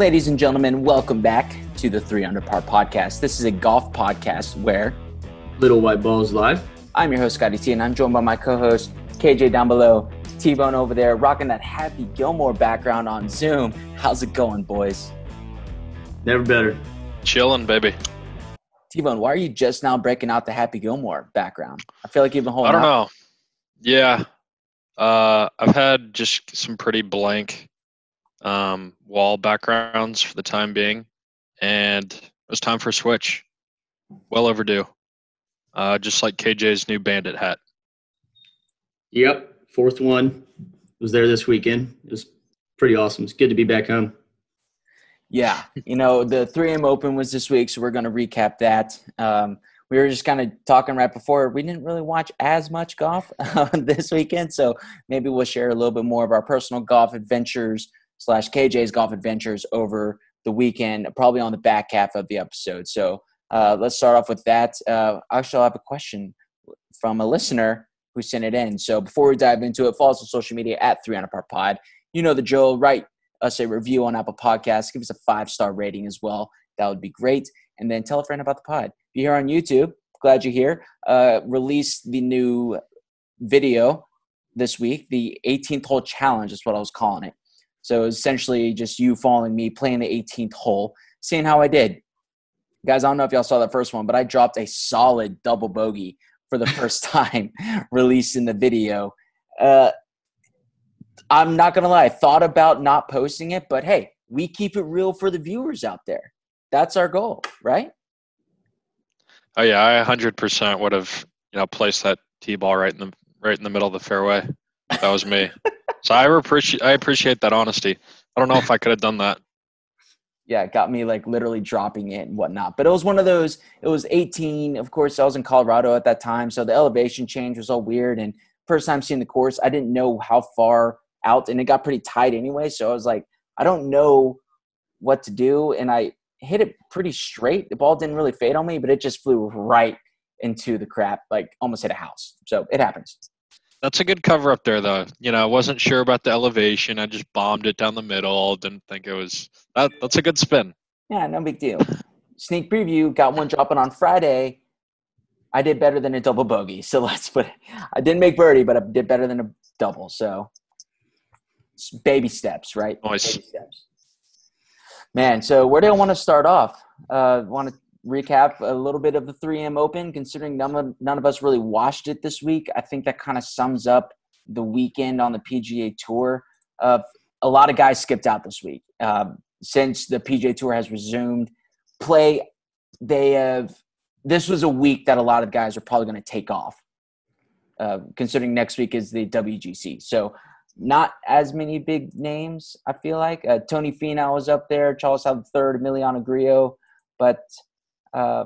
ladies and gentlemen, welcome back to the Three Under Par podcast. This is a golf podcast where Little White Balls Live. I'm your host, Scotty T, and I'm joined by my co host, KJ down below, T Bone over there, rocking that Happy Gilmore background on Zoom. How's it going, boys? Never better. Chilling, baby. T Bone, why are you just now breaking out the Happy Gilmore background? I feel like you've been holding I don't out. know. Yeah. Uh, I've had just some pretty blank um, wall backgrounds for the time being, and it was time for a switch. Well overdue. Uh, just like KJ's new bandit hat. Yep. Fourth one was there this weekend. It was pretty awesome. It's good to be back home. Yeah, you know the 3M Open was this week, so we're going to recap that. Um, we were just kind of talking right before. We didn't really watch as much golf uh, this weekend, so maybe we'll share a little bit more of our personal golf adventures slash KJ's golf adventures over the weekend, probably on the back half of the episode. So uh, let's start off with that. Uh, actually, I'll have a question from a listener who sent it in. So before we dive into it, follow us on social media at 3 Under Par Pod. You know the drill, Write us a review on Apple Podcasts. Give us a five star rating as well. That would be great. And then tell a friend about the pod. If you're here on YouTube, glad you're here. Uh, release the new video this week. The 18th hole challenge is what I was calling it. So essentially just you following me playing the 18th hole, seeing how I did. Guys, I don't know if y'all saw that first one, but I dropped a solid double bogey for the first time released in the video. Uh, I'm not gonna lie, I thought about not posting it, but hey, we keep it real for the viewers out there. That's our goal, right? Oh yeah, I 100% would have you know placed that tee ball right in the right in the middle of the fairway. That was me. so I appreciate I appreciate that honesty. I don't know if I could have done that. Yeah, it got me like literally dropping it and whatnot. But it was one of those. It was 18. Of course, I was in Colorado at that time, so the elevation change was all weird. And first time seeing the course, I didn't know how far out, and it got pretty tight anyway. So I was like, I don't know what to do, and I hit it pretty straight. The ball didn't really fade on me, but it just flew right into the crap, like almost hit a house. So it happens. That's a good cover up there, though. You know, I wasn't sure about the elevation. I just bombed it down the middle. Didn't think it was that. That's a good spin. Yeah, no big deal. Sneak preview, got one dropping on Friday. I did better than a double bogey. So let's put I didn't make birdie, but I did better than a double. So it's baby steps, right? Nice. Baby steps. Man, so where do I want to start off? Uh, want to recap a little bit of the 3M Open, considering none of, none of us really watched it this week. I think that kind of sums up the weekend on the PGA Tour. Uh, a lot of guys skipped out this week. Um, since the PGA Tour has resumed play, they have. This was a week that a lot of guys are probably going to take off, uh, considering next week is the WGC. So, not as many big names. I feel like uh, Tony Finau was up there, Charles the third, Emiliano Grillo, but uh,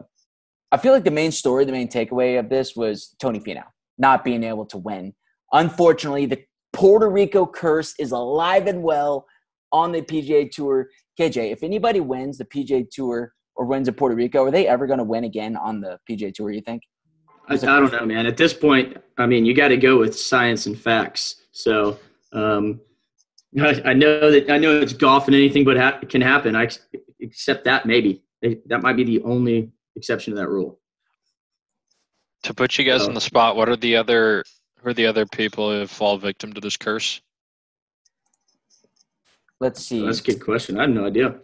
I feel like the main story, the main takeaway of this was Tony Finau not being able to win. Unfortunately, the Puerto Rico curse is alive and well on the PGA Tour. KJ, if anybody wins the PGA Tour or wins in Puerto Rico, are they ever going to win again on the PGA Tour? You think? I, I don't know, man. At this point, I mean, you got to go with science and facts. So um, I, I know that I know it's golf and anything but ha- can happen. I accept that maybe that might be the only exception to that rule. To put you guys Oh. on the spot, what are the other who are the other people who fall victim to this curse? Let's see. That's a good question. I have no idea.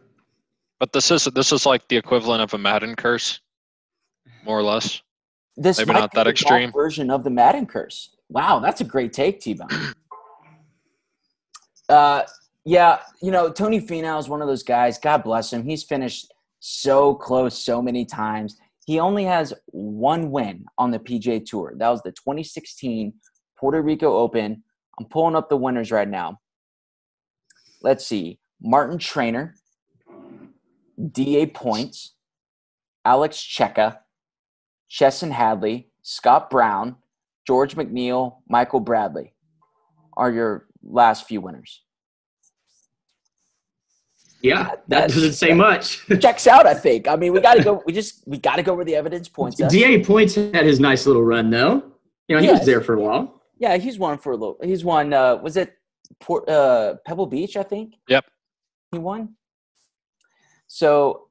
But this is this is like the equivalent of a Madden curse, more or less. this maybe might not be that extreme. version of the Madden curse. Wow, that's a great take, T-Bone. uh, yeah, you know Tony Finau is one of those guys. God bless him. He's finished so close so many times. He only has one win on the PGA Tour. That was the 2016 Puerto Rico Open. I'm pulling up the winners right now. Let's see. Martin Trainer, DA Points, Alex Cejka, Chesson Hadley, Scott Brown, George McNeill, Michael Bradley are your last few winners. Yeah, that That's- doesn't say much. Checks out, I think. I mean, we got to go. We just we got to go where the evidence points us. Da Points had his nice little run though. You know, he Yes. was there for a while. Yeah, he's won for a little. He's won. Uh, was it Port, uh, Pebble Beach? I think. Yep. He won. So,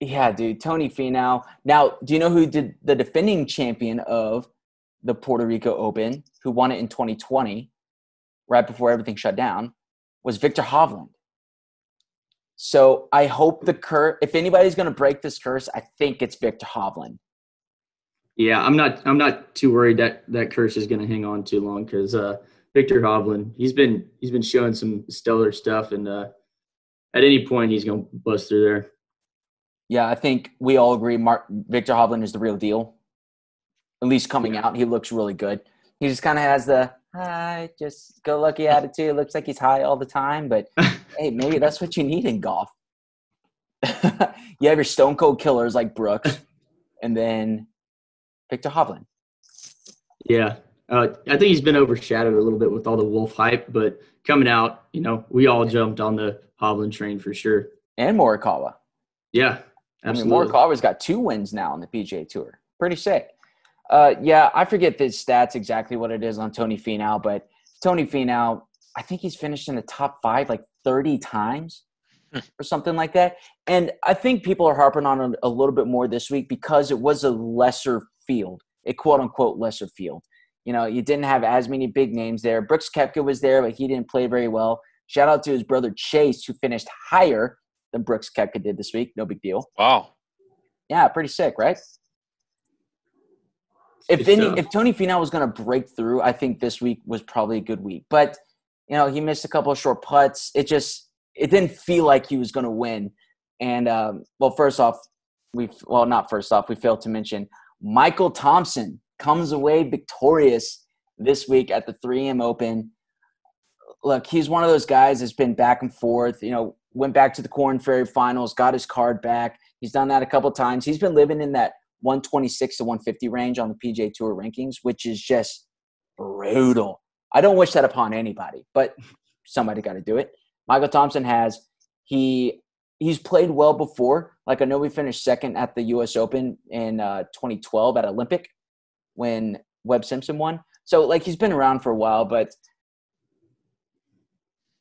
yeah, dude, Tony Finau. Now, do you know who did the defending champion of the Puerto Rico Open, who won it in 2020, right before everything shut down, was Viktor Hovland. So I hope the curse. If anybody's going to break this curse, I think it's Viktor Hovland. Yeah, I'm not. I'm not too worried that that curse is going to hang on too long because uh, Viktor Hovland, he's been he's been showing some stellar stuff, and uh, at any point he's going to bust through there. Yeah, I think we all agree. Mark Viktor Hovland is the real deal. At least coming yeah. out, he looks really good. He just kind of has the hi, just go lucky attitude. Looks like he's high all the time, but hey, maybe that's what you need in golf. you have your stone cold killers like Brooks, and then Viktor Hovland. Yeah, uh, I think he's been overshadowed a little bit with all the Wolff hype, but coming out, you know, we all jumped on the Hovland train for sure. And Morikawa. Yeah, absolutely. I mean, Morikawa's got two wins now on the PGA Tour. Pretty sick. Uh, yeah, I forget the stats exactly what it is on Tony Finau, but Tony Finau, I think he's finished in the top five like 30 times hmm. or something like that. And I think people are harping on it a little bit more this week because it was a lesser field, a quote unquote lesser field. You know, you didn't have as many big names there. Brooks Koepka was there, but he didn't play very well. Shout out to his brother Chase, who finished higher than Brooks Koepka did this week. No big deal. Wow. Yeah, pretty sick, right? If any, if Tony Finau was going to break through, I think this week was probably a good week. But you know, he missed a couple of short putts. It just it didn't feel like he was going to win. And um, well, first off, we well not first off, we failed to mention Michael Thompson comes away victorious this week at the 3M Open. Look, he's one of those guys that's been back and forth. You know, went back to the Corn Ferry Finals, got his card back. He's done that a couple times. He's been living in that 126 to 150 range on the PGA Tour rankings, which is just brutal. I don't wish that upon anybody, but somebody got to do it. Michael Thompson has he he's played well before. Like I know we finished second at the U.S. Open in uh, 2012 at Olympic when Webb Simpson won. So like he's been around for a while, but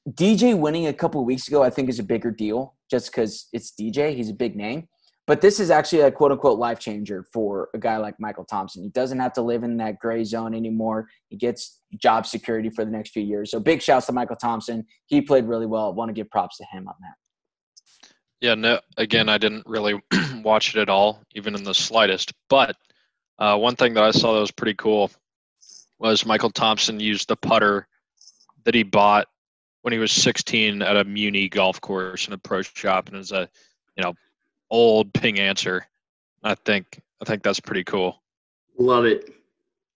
DJ winning a couple weeks ago, I think, is a bigger deal just because it's DJ. He's a big name. But this is actually a quote unquote life changer for a guy like Michael Thompson. He doesn't have to live in that gray zone anymore. He gets job security for the next few years. So big shouts to Michael Thompson. He played really well. I want to give props to him on that. Yeah, no, again, I didn't really watch it at all, even in the slightest. But uh, one thing that I saw that was pretty cool was Michael Thompson used the putter that he bought when he was 16 at a Muni golf course in a pro shop, and as a you know old Ping Anser. I think I think that's pretty cool. Love it.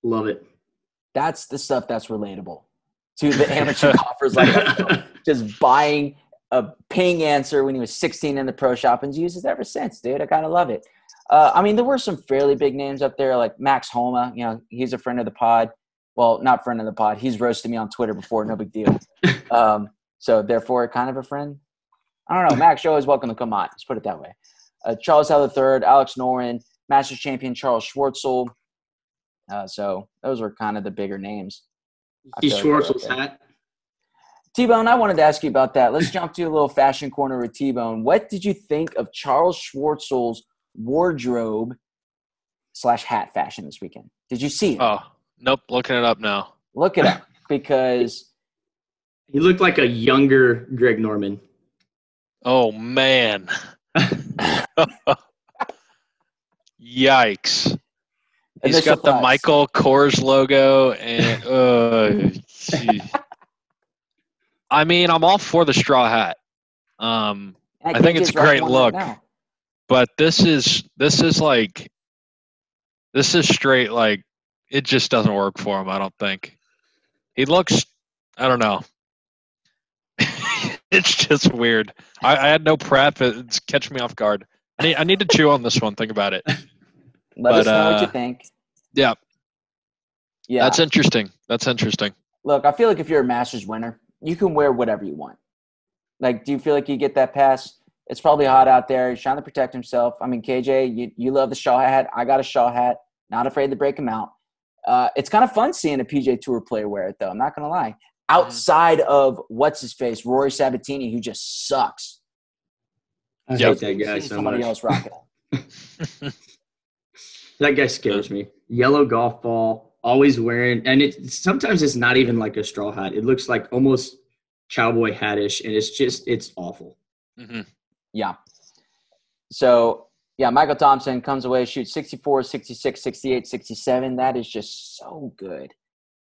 Love it. That's the stuff that's relatable to the amateur golfers like that. Just buying a Ping Anser when he was 16 in the pro shop and uses it ever since, dude. I kind of love it. Uh, I mean, there were some fairly big names up there, like Max Homa. You know, he's a friend of the pod. Well, not friend of the pod. He's roasted me on Twitter before. No big deal. Um, so therefore, kind of a friend. I don't know. Max, you're always welcome to come on. Let's put it that way uh, Charles Howell III, Alex Noren, Masters champion Charles Schwartzel. Uh, so those were kind of the bigger names. See Schwartzel's hat. T Bone, I wanted to ask you about that. Let's jump to a little fashion corner with T Bone. What did you think of Charles Schwartzel's wardrobe slash hat fashion this weekend? Did you see it? Oh, nope. Looking it up now. Look it up because he looked like a younger Greg Norman. Oh man. Yikes. He's got the Michael Kors logo and uh I mean, I'm all for the straw hat. Um I, I think it's a great look. Right but this is this is like this is straight like it just doesn't work for him, I don't think. He looks I don't know. it's just weird. I, I had no prep. It's catching me off guard. I need, I need to chew on this one. Think about it. Let but, us know uh, what you think. Yeah. Yeah. That's interesting. That's interesting. Look, I feel like if you're a Masters winner, you can wear whatever you want. Like, do you feel like you get that pass? It's probably hot out there. He's trying to protect himself. I mean, KJ, you, you love the Shaw hat. I got a Shaw hat. Not afraid to break him out. Uh, it's kind of fun seeing a PGA Tour player wear it, though. I'm not going to lie. Outside of what's his face, Rory Sabatini, who just sucks. I Yep. hate that guy See so somebody much. else rock it. That guy scares me. Yellow golf ball, always wearing, and it sometimes it's not even like a straw hat. It looks like almost cowboy hattish, and it's just it's awful. hmm Yeah. So, yeah, Michael Thompson comes away, shoots 64, 66, 68, 67. That is just so good.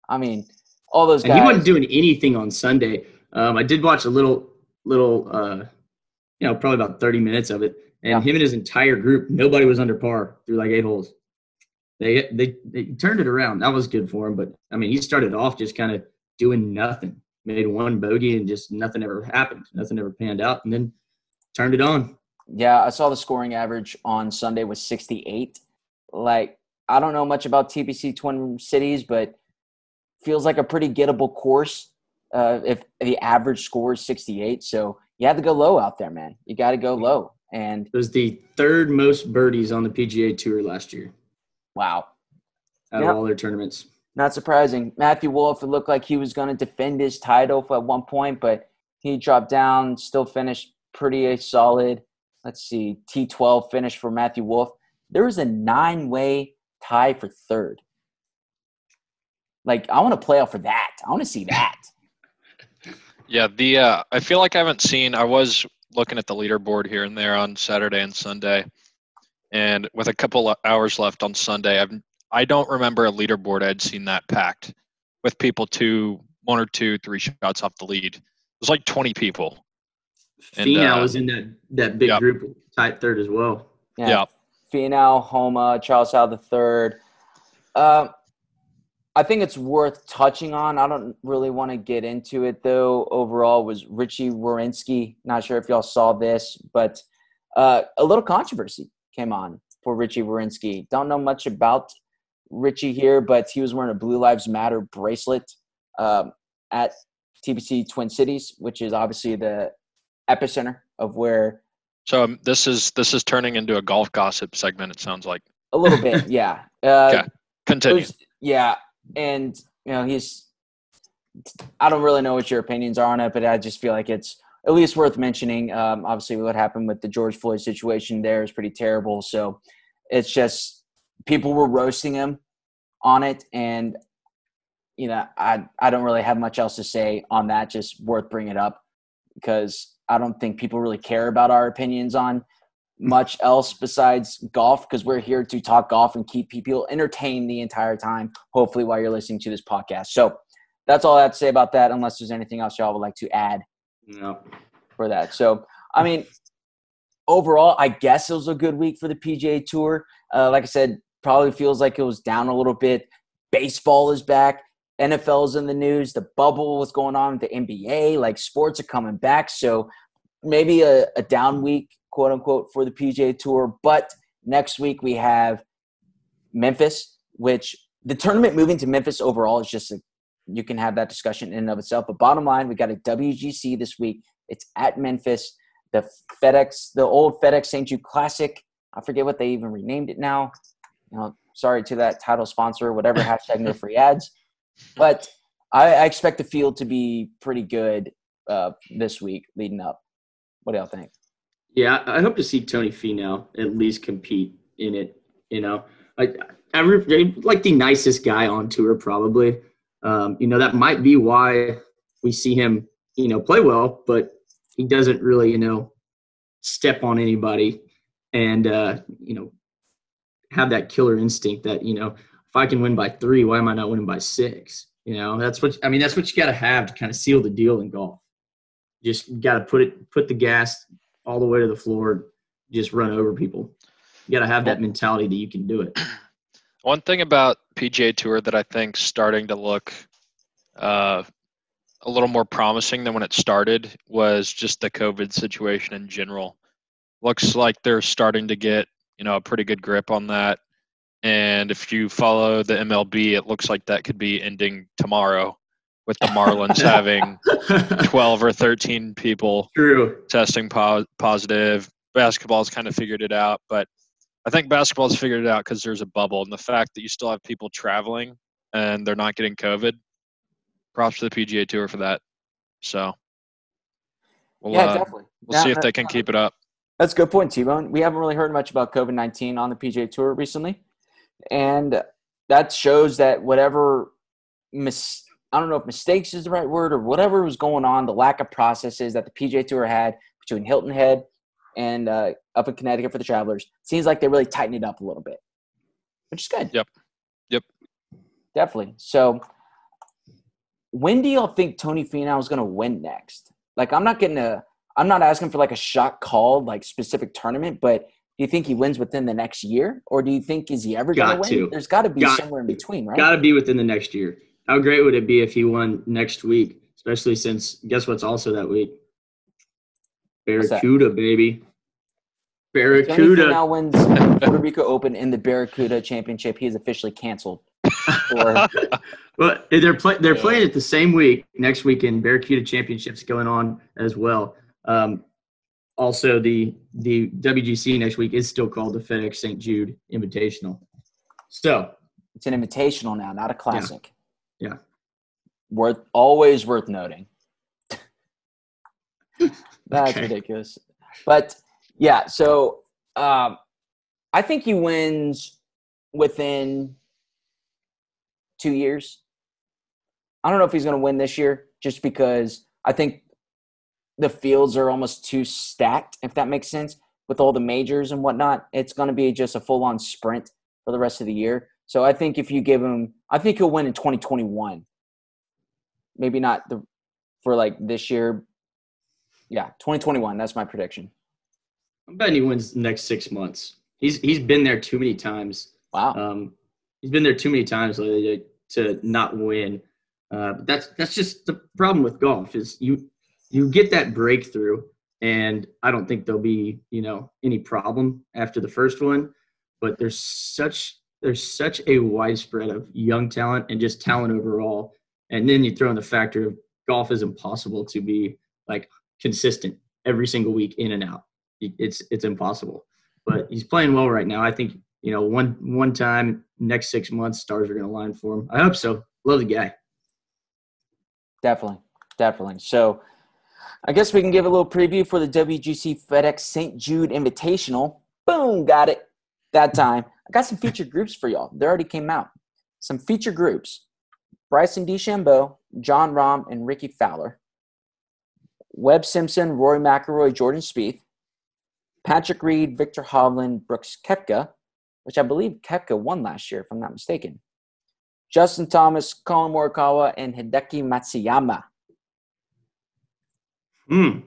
I mean, all those And guys. he wasn't doing anything on Sunday. Um, I did watch a little, little, uh, you know, probably about thirty minutes of it, and Yeah. him and his entire group, nobody was under par through like eight holes. They, they they turned it around. That was good for him. But I mean, he started off just kind of doing nothing. Made one bogey and just nothing ever happened. Nothing ever panned out, and then turned it on. Yeah, I saw the scoring average on Sunday was 68. Like, I don't know much about TPC Twin Cities, but feels like a pretty gettable course uh, if the average score is 68. So you have to go low out there, man. You got to go low. And It was the third most birdies on the PGA Tour last year wow, out of all their tournaments. not surprising. Matthew Wolff, it looked like he was going to defend his title at one point, but he dropped down, still finished pretty uh, solid. Let's see, T12 finish for Matthew Wolff. There was a nine way tie for third. Like, I want to play out for that. I want to see that. Yeah, the uh, I feel like I haven't seen. I was looking at the leaderboard here and there on Saturday and Sunday, and with a couple of hours left on Sunday, I've I don't remember a leaderboard I'd seen that packed with people two, one or two, three shots off the lead. It was like twenty people. And, Finau uh, was in that that big Yep. group, tied third as well. Yeah. Finau, Homa, Charles Howell the third. Uh, I think it's worth touching on. I don't really want to get into it though. Overall, was Richy Werenski. Not sure if y'all saw this, but uh, a little controversy came on for Richy Werenski. Don't know much about Richie here, but he was wearing a Blue Lives Matter bracelet um, at TPC Twin Cities, which is obviously the epicenter of where So um, this is this is turning into a golf gossip segment. It sounds like. a little bit, yeah. Uh, Okay. Continue. Yeah, and you know he's. I don't really know what your opinions are on it, but I just feel like it's at least worth mentioning. Um, obviously, what happened with the George Floyd situation there is pretty terrible. So it's just people were roasting him on it, and you know I I don't really have much else to say on that. Just worth bringing it up because I don't think people really care about our opinions on much else besides golf because we're here to talk golf and keep people entertained the entire time, hopefully, while you're listening to this podcast. So that's all I have to say about that, unless there's anything else y'all would like to add No. for that. So, I mean, overall, I guess it was a good week for the PGA Tour. Uh, like I said, probably feels like it was down a little bit. Baseball is back. NFL's in the news. The bubble, what's going on with the NBA? Like sports are coming back. So maybe a, a down week, quote unquote, for the PGA Tour. But next week we have Memphis, which the tournament moving to Memphis overall is just a, you can have that discussion in and of itself. But bottom line, we got a WGC this week. It's at Memphis. The FedEx, the old FedEx St. Jude Classic. I forget what they even renamed it now. You know, sorry to that title sponsor, whatever hashtag no free ads. But I, I expect the field to be pretty good uh, this week leading up. What do y'all think? Yeah, I hope to see Tony Finau at least compete in it. You know, I I like the nicest guy on tour probably. Um, you know, that might be why we see him, you know, play well, but he doesn't really, you know, step on anybody and uh, you know, have that killer instinct that, you know, if I can win by three, why am I not winning by six? You know, that's what I mean, that's what you gotta have to kind of seal the deal in golf. Just gotta put it put the gas all the way to the floor, just run over people. You got to have that mentality that you can do it. One thing about PGA Tour that I think starting to look uh, a little more promising than when it started was just the COVID situation in general. Looks like they're starting to get you know a pretty good grip on that. And if you follow the MLB, it looks like that could be ending tomorrow, with the Marlins having 12 or 13 people True. testing po- positive. Basketball's kind of figured it out, but I think basketball's figured it out because there's a bubble, and the fact that you still have people traveling and they're not getting COVID. Props to the PGA Tour for that. So, we'll, yeah, uh, definitely. we'll see if they can keep it up. That's a good point, T Bone. We haven't really heard much about COVID 19 on the PGA Tour recently. And that shows that whatever mis- I don't know if mistakes is the right word or whatever was going on, the lack of processes that the PGA Tour had between Hilton Head and uh, up in Connecticut for the Travelers, seems like they really tightened it up a little bit, which is good. Yep. Yep. Definitely. So, when do y'all think Tony Finau is going to win next? Like, I'm not getting a, I'm not asking for like a shot called like specific tournament, but do you think he wins within the next year, or do you think is he ever going to win? There's got to be Got- somewhere in between, right? Got to be within the next year. How great would it be if he won next week? Especially since guess what's also that week? Barracuda, baby. Barracuda. now wins the Puerto Rico Open in the Barracuda Championship. He is officially canceled. Or Well, they're play, they're Yeah. playing it the same week next weekend. Barracuda Championships going on as well. Um, also, the the WGC next week is still called the FedEx St. Jude Invitational. So it's an invitational now, not a classic. Yeah. Worth always worth noting. That's Okay. ridiculous. But yeah, so um, I think he wins within two years. I don't know if he's going to win this year, just because I think the fields are almost too stacked. If that makes sense, with all the majors and whatnot, it's going to be just a full-on sprint for the rest of the year. So I think if you give him, I think he'll win in 2021. Maybe not the for like this year. Yeah, 2021. That's my prediction. I'm betting he wins the next six months. He's he's been there too many times. Wow. Um, he's been there too many times lately to, to not win. Uh, but that's that's just the problem with golf is you you get that breakthrough, and I don't think there'll be you know any problem after the first one. But there's such there's such a widespread of young talent and just talent overall, and then you throw in the factor of golf is impossible to be like consistent every single week in and out. It's it's impossible. But he's playing well right now. I think you know one one time next six months stars are going to line for him. I hope so. Love the guy. Definitely, definitely. So, I guess we can give a little preview for the WGC FedEx St. Jude Invitational. Boom, got it. That time, I got some featured groups for y'all. They already came out. Some featured groups: Bryson DeChambeau, Jon Rahm, and Rickie Fowler. Webb Simpson, Rory McIlroy, Jordan Spieth, Patrick Reed, Viktor Hovland, Brooks Koepka, which I believe Koepka won last year, if I'm not mistaken. Justin Thomas, Collin Morikawa, and Hideki Matsuyama. Hmm.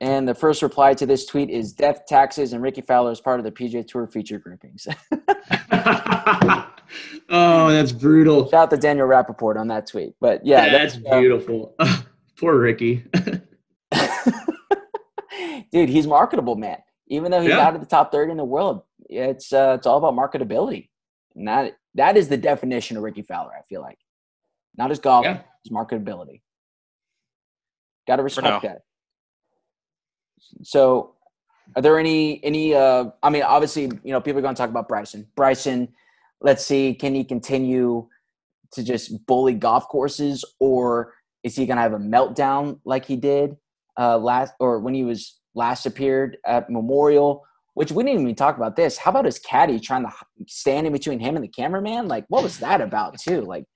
And the first reply to this tweet is death taxes and Rickie Fowler is part of the PGA Tour feature groupings. oh, that's brutal. Shout out to Daniel Rappaport on that tweet. But yeah, that's uh, beautiful. Poor Rickie. dude, he's marketable, man. Even though he's Yeah. out of the top 30 in the world, it's uh, it's all about marketability. And that that is the definition of Rickie Fowler, I feel like. Not his golf, Yeah. his marketability. Got to respect that. So, are there any any uh I mean, obviously, you know, people are going to talk about Bryson. Bryson, let's see, can he continue to just bully golf courses or is he going to have a meltdown like he did uh last or when he was last appeared at Memorial? Which we didn't even talk about this. How about his caddy trying to stand in between him and the cameraman? Like, what was that about too? Like,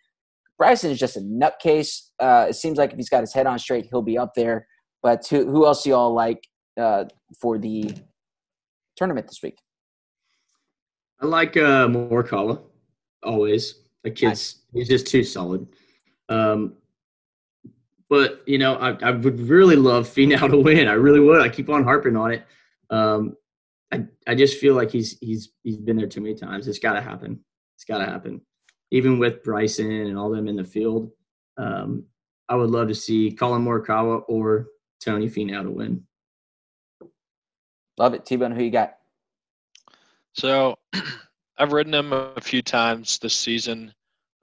Bryson is just a nutcase. Uh, it seems like if he's got his head on straight, he'll be up there. But who, who else do y'all like uh, for the tournament this week? I like uh, Morikawa always. The kid's he's just too solid. Um, but you know, I, I would really love Finau to win. I really would. I keep on harping on it. Um, I I just feel like he's he's he's been there too many times. It's got to happen. It's got to happen. Even with Bryson and all them in the field, um, I would love to see Collin Morikawa or Tony Finau to win. Love it. T-Bone, who you got? So I've ridden him a few times this season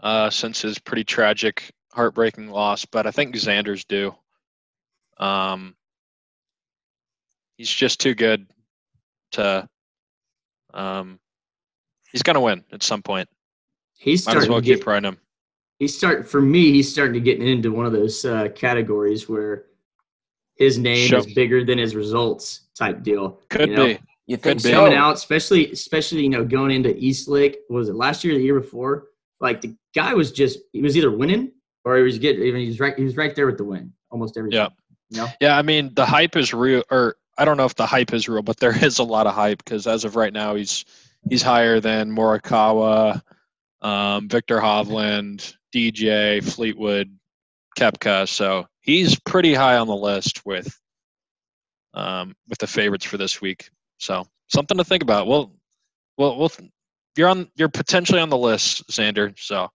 uh, since his pretty tragic, heartbreaking loss, but I think Xander's due. Um, he's just too good to. Um, he's gonna win at some point. He's Might as starting well to get, keep riding him. he's start for me he's starting to get into one of those uh, categories where his name Show- is bigger than his results type deal. Could you know? be. You think Could be. so? coming out, especially especially you know going into East Lake. what Was it last year or the year before? Like the guy was just he was either winning or he was getting. He was right. He was right there with the win almost every. Yeah. time, You know? Yeah, I mean the hype is real, or I don't know if the hype is real, but there is a lot of hype because as of right now, he's he's higher than Morikawa, um, Viktor Hovland, DJ, Fleetwood, Koepka. So he's pretty high on the list with um, with the favorites for this week. So something to think about. Well, well, well, you're on. You're potentially on the list, Xander. So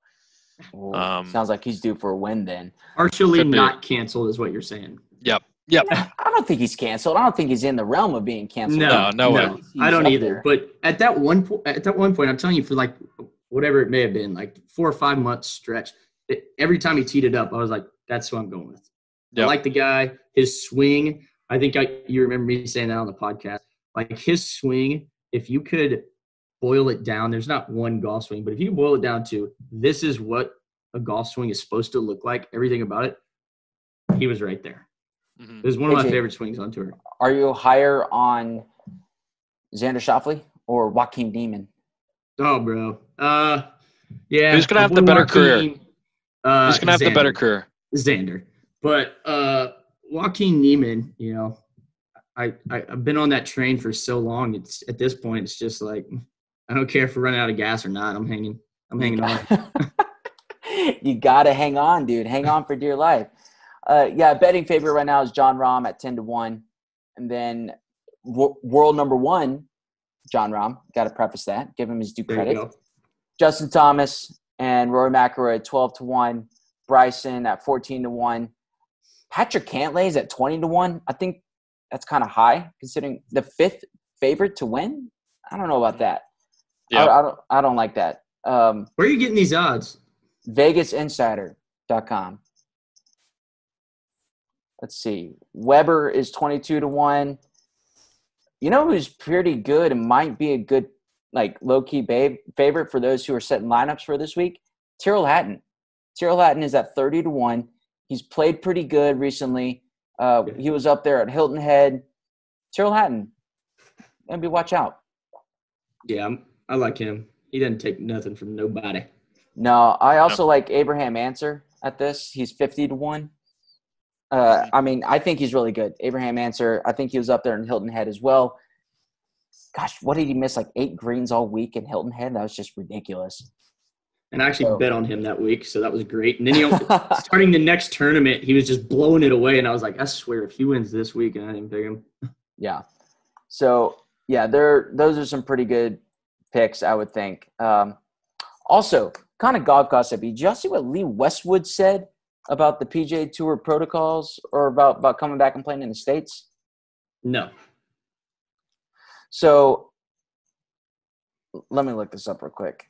Um, sounds like he's due for a win then. Partially Could be. not canceled is what you're saying. yep, yep. I don't think he's canceled. I don't think he's in the realm of being canceled. No, no way. I don't either. there. But at that one point, at that one point, I'm telling you, for like whatever it may have been, like four or five months stretch, it, every time he teed it up, I was like, "That's who I'm going with." I like the guy, his swing. I think I, you remember me saying that on the podcast. Like his swing, if you could boil it down, there's not one golf swing, but if you boil it down to this is what a golf swing is supposed to look like, everything about it, he was right there. Mhm. It was one of my AJ. favorite swings on tour. Are you higher on Xander Schauffele or Joaquin Niemann? Oh, bro. Uh, yeah. Who's gonna have the Joaquin, better career? Uh, Who's gonna have the better career? Xander. But uh, Joaquin Niemann, you know, I, I I've been on that train for so long. It's at this point, it's just like I don't care if we're running out of gas or not. I'm hanging. I'm hanging on. you gotta hang on, dude. Hang on for dear life. Uh, yeah, betting favorite right now is Jon Rahm at ten to one, and then w- world number one, Jon Rahm. Got to preface that. Give him his due credit. Justin Thomas and Rory McIlroy at twelve to one. Bryson at fourteen to one. Patrick Cantlay is at twenty to one. I think that's kind of high considering the fifth favorite to win. I don't know about that. Yeah. I, I don't. I don't like that. Um, Where are you getting these odds? VegasInsider.com. Let's see. Weber is 22 to 1. You know who's pretty good and might be a good, like, low key babe favorite for those who are setting lineups for this week? Tyrrell Hatton. Tyrrell Hatton is at 30 to 1. He's played pretty good recently. Uh, he was up there at Hilton Head. Tyrrell Hatton. Maybe watch out. Yeah, I'm, I like him. He doesn't take nothing from nobody. No, I also like Abraham Ancer at this. He's 50 to 1. Uh, I mean, I think he's really good. Abraham Ancer, I think he was up there in Hilton Head as well. Gosh, what did he miss? Like eight greens all week in Hilton Head? That was just ridiculous. And I actually Oh. bet on him that week, so that was great. And then you know, starting the next tournament, he was just blowing it away, and I was like, I swear, if he wins this week, and I didn't pick him. yeah. So, yeah, there. those are some pretty good picks, I would think. Um, also, kind of golf gossip. Did y'all see what Lee Westwood said about the PGA Tour protocols or about, about coming back and playing in the States? No. So let me look this up real quick.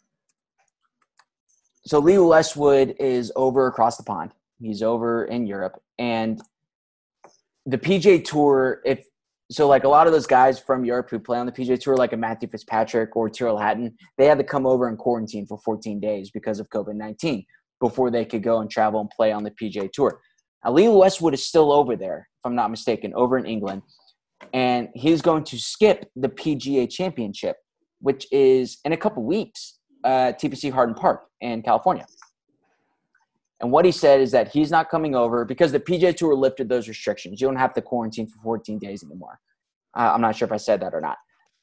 So Lee Westwood is over across the pond. He's over in Europe, and the PGA Tour. If so, like a lot of those guys from Europe who play on the PGA Tour, like a Matthew Fitzpatrick or Tyrrell Hatton, they had to come over and quarantine for 14 days because of COVID 19 before they could go and travel and play on the PGA Tour. Now, Lee Westwood is still over there, if I'm not mistaken, over in England and he's going to skip the PGA Championship, which is in a couple weeks uh, TPC Harding Park in California. And what he said is that he's not coming over because the PGA Tour lifted those restrictions. You don't have to quarantine for 14 days anymore. Uh, I'm not sure if I said that or not,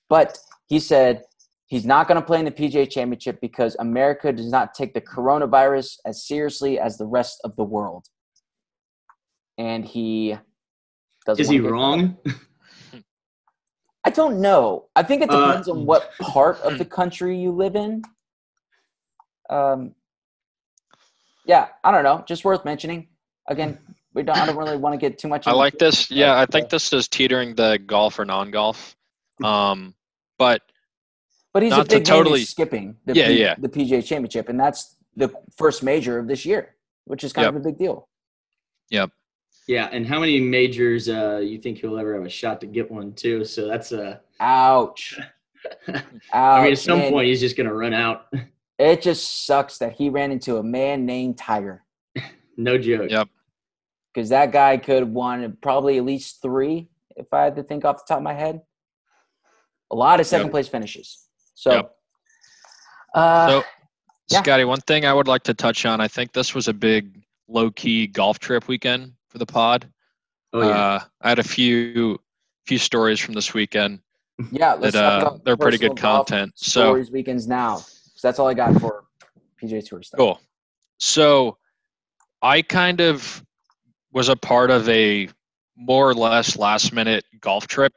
but he said he's not going to play in the PGA Championship because America does not take the coronavirus as seriously as the rest of the world. And he doesn't. Is he wrong? I don't know. I think it Uh, depends on what part of the country you live in. Um, yeah, I don't know. Just worth mentioning. Again, we don't. I don't really want to get too much. I like it. this. Yeah, I think this is teetering the golf or non-golf. Um, but But he's a not to big name in totally- skipping the Yeah, yeah. the PGA Championship, and that's the first major of this year, which is kind Yep. of a big deal. Yep. Yeah, and how many majors uh, you think he'll ever have a shot to get one too? So that's a Ouch. Ouch. I mean, at some man. point he's just gonna run out. it just sucks that he ran into a man named Tiger no joke. Yep. because that guy could have won probably at least three if I had to think off the top of my head. A lot of second Yep. place finishes. So, Yep. uh, So, yeah. Scotty, one thing I would like to touch on. I think this was a big low key golf trip weekend for the pod. Oh yeah. Uh, I had a few few stories from this weekend. yeah, let's that, talk uh, about they're pretty personal good golf content. So- stories weekends now. So that's all I got for PGA Tour stuff. Cool. So I kind of was a part of a more or less last minute golf trip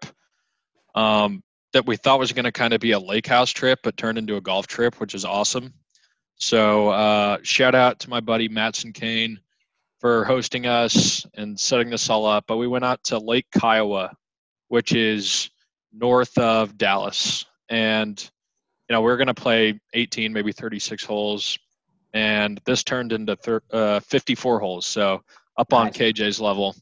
um, that we thought was going to kind of be a lake house trip, but turned into a golf trip, which is awesome. So uh, shout out to my buddy Matson Kane for hosting us and setting this all up. But we went out to Lake Kiowa, which is north of Dallas, and you know we are going to play 18, maybe 36 holes and this turned into thir- uh, 54 holes, so up on Nice. KJ's level.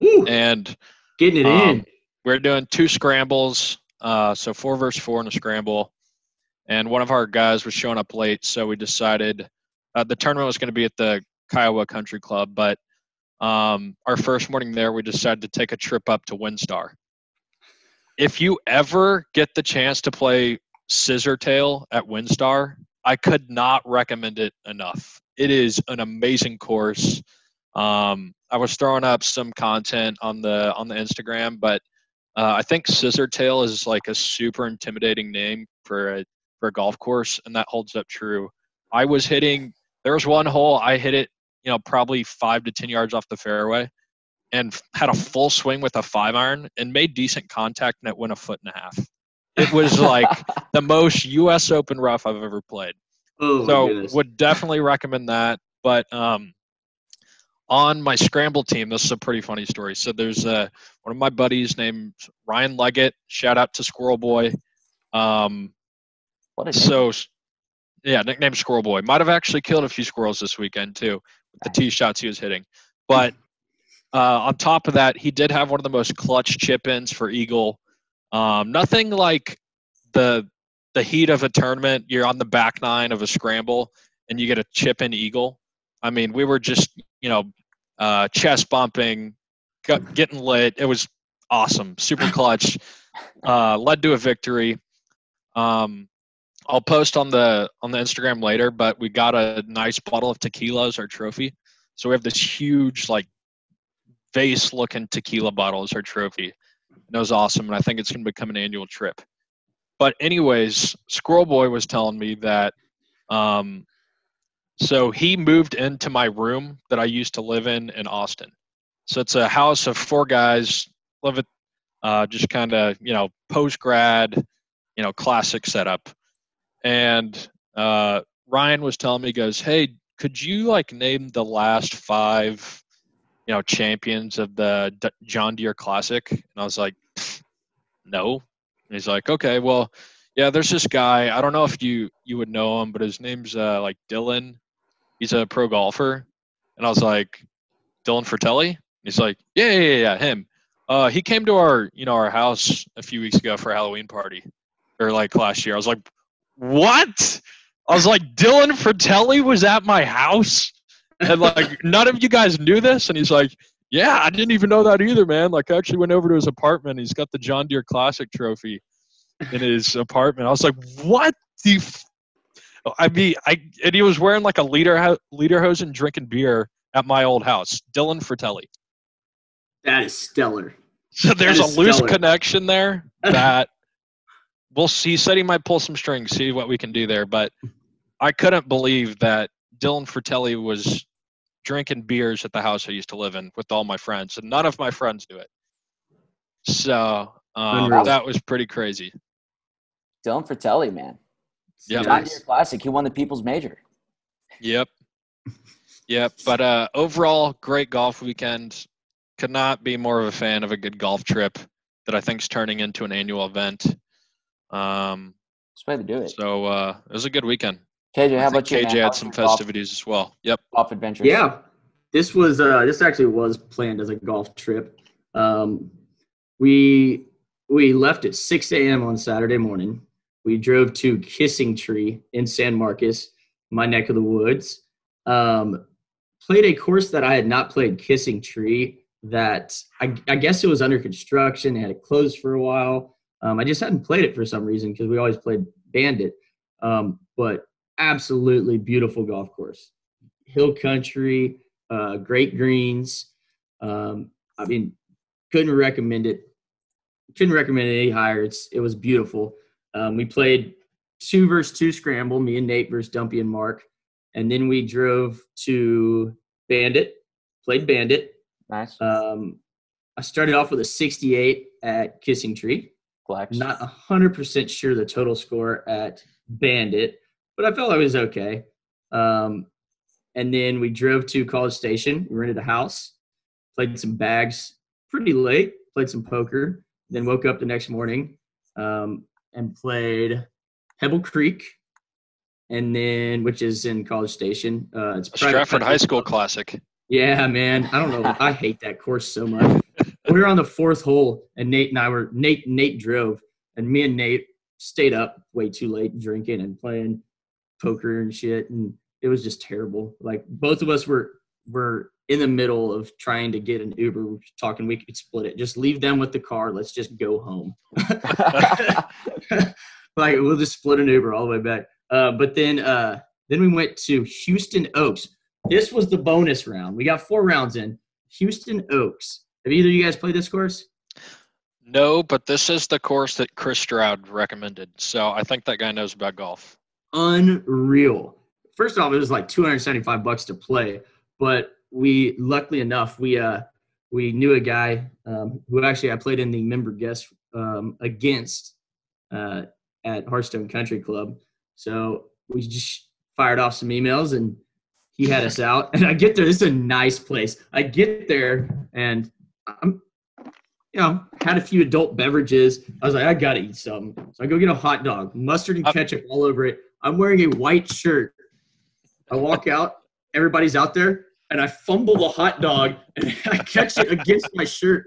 Woo, And getting it um, in. we're doing two scrambles, uh, so four versus four in a scramble. And one of our guys was showing up late, so we decided uh, the tournament was going to be at the Kiowa Country Club, but um, our first morning there, we decided to take a trip up to Windstar. If you ever get the chance to play Scissor Tail at Windstar, I could not recommend it enough. It is an amazing course. Um, I was throwing up some content on the on the Instagram, but uh, I think Scissor Tail is like a super intimidating name for a for a golf course, and that holds up true. I was hitting. There was one hole I hit it, you know, probably five to ten yards off the fairway, and had a full swing with a five iron and made decent contact, and it went a foot and a half. It was like the most U.S. Open rough I've ever played. Oh so would definitely recommend that. But um, on my scramble team, this is a pretty funny story. So there's uh, one of my buddies named Ryan Leggett. Shout out to Squirrel Boy. Um, what a name. so yeah, nickname Squirrel Boy. Might have actually killed a few squirrels this weekend too with the Nice. tee shots he was hitting. But uh, on top of that, he did have one of the most clutch chip ins for Eagle. Um, nothing like the the heat of a tournament. You're on the back nine of a scramble and you get a chip in Eagle. I mean, we were just you know uh, chest bumping, got, getting lit. It was awesome, super clutch. Uh, led to a victory. Um, I'll post on the on the Instagram later, but we got a nice bottle of tequila as our trophy. So we have this huge like vase looking tequila bottle as our trophy. And it was awesome, and I think it's going to become an annual trip. But anyways, Squirrel Boy was telling me that um, so he moved into my room that I used to live in in Austin. So it's a house of four guys, live it uh, just kind of you know post grad, you know classic setup. And uh, Ryan was telling me, he goes, "Hey, could you like name the last five, you know, champions of the D- John Deere Classic?" And I was like, "No." And he's like, "Okay, well, yeah, there's this guy. I don't know if you you would know him, but his name's uh, like Dylan. He's a pro golfer." And I was like, "Dylan Frittelli?" He's like, "Yeah, yeah, yeah, yeah him." Uh, he came to our you know our house a few weeks ago for a Halloween party, or like last year. I was like, "What?" I was like, "Dylan Frittelli was at my house." And like none of you guys knew this and he's like yeah i didn't even know that either man like i actually went over to his apartment he's got the john deere classic trophy in his apartment i was like what the f-? i mean i and he was wearing like a leader ho- and drinking beer at my old house dylan frittelli that is stellar. so there's a loose stellar. connection there that we'll see he said he might pull some strings see what we can do there but i couldn't believe that dylan frittelli was drinking beers at the house i used to live in with all my friends and none of my friends knew it so um, that was pretty crazy Dylan Frittelli, man. Yeah. John Nice. Deere Classic. He won the People's Major. Yep. Yep. But uh, overall, great golf weekend. Could not be more of a fan of a good golf trip that I think is turning into an annual event. Um, That's the way to do it. so uh, it was a good weekend. KJ, how think about you? KJ had some your golf- festivities as well. Yep. Golf adventures. Yeah, this was uh, this actually was planned as a golf trip. Um, we we left at 6 a.m. on Saturday morning. We drove to Kissing Tree in San Marcos, my neck of the woods. Um, played a course that I had not played, Kissing Tree, that I, I guess it was under construction. They had it closed for a while. Um, I just hadn't played it for some reason because we always played Bandit. Um, but absolutely beautiful golf course, hill country, uh, great greens. Um, I mean, couldn't recommend it. Couldn't recommend it any higher. It's it was beautiful. Um, we played two versus two scramble, me and Nate versus Dumpy and Mark, and then we drove to Bandit, played Bandit. Nice. Um, I started off with a 68 at Kissing Tree. Flex. Not 100% sure the total score at Bandit, but I felt I was okay. Um, and then we drove to College Station. We rented a house, played some bags pretty late, played some poker, then woke up the next morning um, and played Pebble Creek, and then which is in College Station. Uh, it's Stratford High School classic. Yeah, man. I don't know. I hate that course so much. we were on the fourth hole, and Nate and I were Nate. Nate drove, and me and Nate stayed up way too late drinking and playing poker and shit, and it was just terrible. Like both of us were were in the middle of trying to get an Uber, we talking we could split it. Just leave them with the car. Let's just go home. like we'll just split an Uber all the way back. Uh, but then uh, then we went to Houston Oaks. This was the bonus round. We got four rounds in. Houston Oaks. Have either of you guys played this course? No, but this is the course that Chris Stroud recommended. So I think that guy knows about golf. Unreal. First off, it was like 275 bucks to play, but we luckily enough we uh we knew a guy um, who actually I played in the member guest um, against uh, at Hearthstone Country Club. So we just fired off some emails and he had us out. And I get there, this is a nice place. I get there and I'm, you know, had a few adult beverages. I was like, I gotta eat something. So I go get a hot dog, mustard and Uh, ketchup all over it. I'm wearing a white shirt. I walk out, everybody's out there, and I fumble the hot dog and I catch it against my shirt.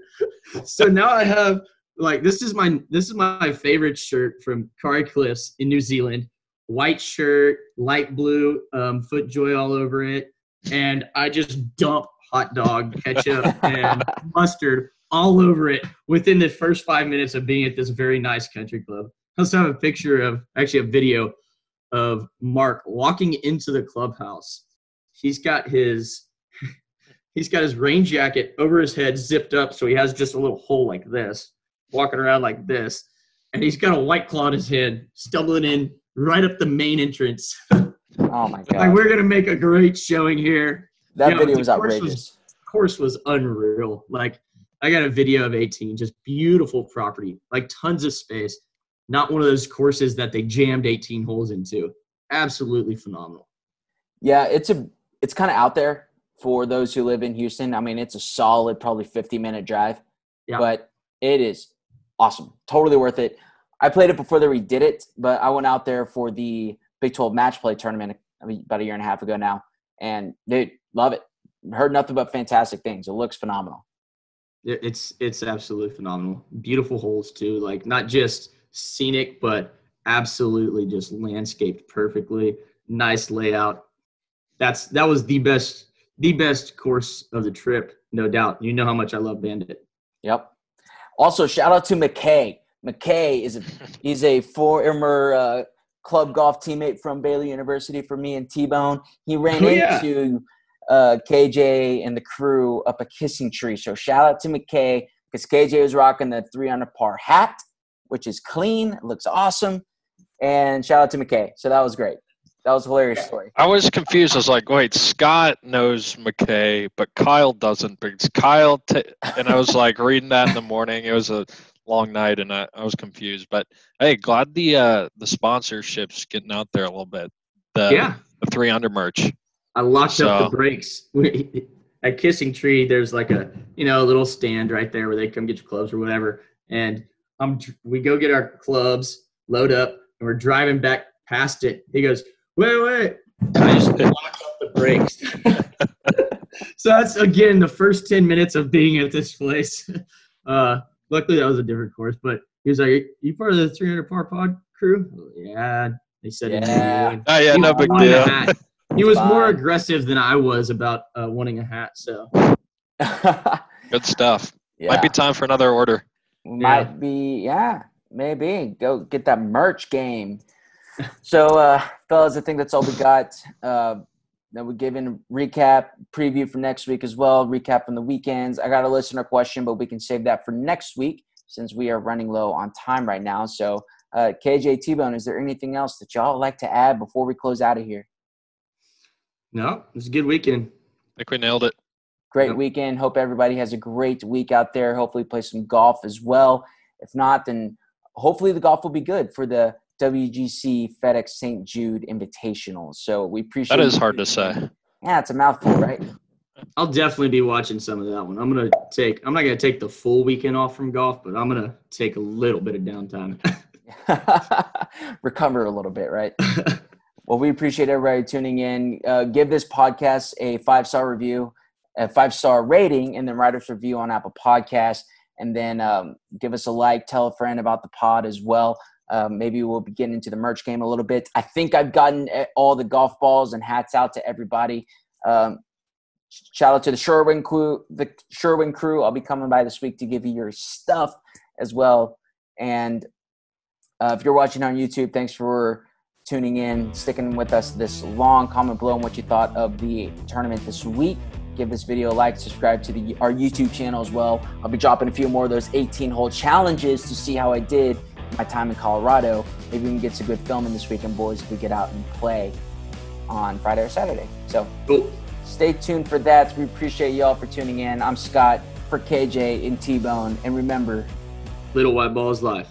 So now I have like this is my this is my favorite shirt from Kauri Cliffs in New Zealand. White shirt, light blue, um, FootJoy all over it, and I just dump hot dog, ketchup, and mustard all over it within the first five minutes of being at this very nice country club. I also have a picture of actually a video of Mark walking into the clubhouse. He's got his he's got his rain jacket over his head zipped up so he has just a little hole like this, walking around like this, and he's got a white claw in his head, stumbling in right up the main entrance. Oh my like god. we're gonna make a great showing here. That Yeah, video was course was- outrageous. Course was unreal. Like I got a video of 18, just beautiful property, like tons of space. Not one of those courses that they jammed 18 holes into. Absolutely phenomenal. Yeah, it's a it's kind of out there for those who live in Houston. I mean, it's a solid probably 50 minute drive. Yeah. But it is awesome. Totally worth it. I played it before they redid it, but I went out there for the Big 12 match play tournament I mean, about a year and a half ago now. And dude, love it. Heard nothing but fantastic things. It looks phenomenal. It- It's it's absolutely phenomenal. Beautiful holes too. Like not just scenic, but absolutely just landscaped perfectly. Nice layout. That's that was the best the best course of the trip, no doubt. You know how much I love Bandit. Yep. Also, shout out to McKay. McKay is a, he's a former uh, club golf teammate from Baylor University for me and T Bone. He ran Oh, yeah. into uh, KJ and the crew up a kissing tree. So shout out to McKay because KJ was rocking the three under par hat, which is clean, looks awesome. And shout out to McKay. So that was great. That was a hilarious story. I was confused. I was like, wait, Scott knows McKay, but Kyle doesn't. But it's Kyle, t-, and I was like reading that in the morning. It was a long night, and I, I was confused. But hey, glad the uh, the sponsorships getting out there a little bit. The yeah. the three under merch. I locked up the brakes. At Kissing Tree, there's like a you know a little stand right there where they come get your clubs or whatever. And I'm we go get our clubs, load up, and we're driving back past it. He goes, wait, wait. I just locked up the brakes. so that's again the first ten minutes of being at this place. Uh, luckily that was a different course, but he was like, "You part of the 3 Under Par Pod crew?" Yeah. They said, it. Yeah. Oh yeah, He no big deal. He was more aggressive than I was about uh, wanting a hat. So Good stuff. Yeah. Might be time for another order. Might be, yeah, maybe. Go get that merch game. so, uh, fellas, I think that's all we got. Uh, then we give in recap, preview for next week as well, recap from the weekends. I got a listener question, but we can save that for next week since we are running low on time right now. So, uh, KJ T Bone, is there anything else that y'all like to add before we close out of here? No, it was a good weekend. I think we nailed it. Great Yep. weekend. Hope everybody has a great week out there. Hopefully, play some golf as well. If not, then hopefully the golf will be good for the WGC FedEx St. Jude Invitational. So we appreciate That is hard to say. Yeah, it's a mouthful, right? I'll definitely be watching some of that one. I'm gonna take. I'm not gonna take the full weekend off from golf, but I'm gonna take a little bit of downtime. Recover a little bit, right? Well, we appreciate everybody tuning in. Uh, give this podcast a five star review, a five star rating, and then write us review on Apple Podcasts. And then um, give us a like, tell a friend about the pod as well. Uh, maybe we'll be getting into the merch game a little bit. I think I've gotten eh, all the golf balls and hats out to everybody. Um, shout out to the Sherwin crew. The Sherwin crew. I'll be coming by this week to give you your stuff as well. And uh, if you're watching on YouTube, thanks for tuning in, sticking with us this long. Comment below on what you thought of the tournament this week. Give this video a like, subscribe to the our YouTube channel as well. I'll be dropping a few more of those 18 hole challenges to see how I did my time in Colorado. Maybe we can get some good filming this weekend, boys, if we get out and play on Friday or Saturday. So cool. stay tuned for that. We appreciate y'all for tuning in. I'm Scott for KJ and T Bone. And remember, Little white balls life.